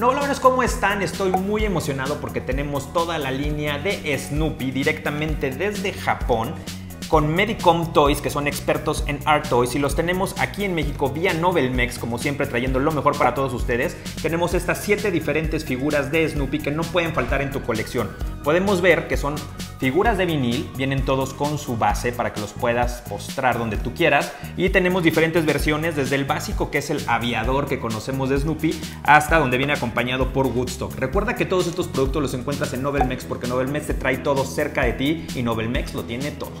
Noblones, ¿cómo están? Estoy muy emocionado porque tenemos toda la línea de Snoopy directamente desde Japón con Medicom Toys, que son expertos en art toys, y los tenemos aquí en México vía Novelmex, como siempre trayendo lo mejor para todos ustedes. Tenemos estas siete diferentes figuras de Snoopy que no pueden faltar en tu colección. Podemos ver que son figuras de vinil, vienen todos con su base para que los puedas postrar donde tú quieras. Y tenemos diferentes versiones, desde el básico que es el aviador que conocemos de Snoopy, hasta donde viene acompañado por Woodstock. Recuerda que todos estos productos los encuentras en Novelmex porque Novelmex te trae todo cerca de ti y Novelmex lo tiene todo.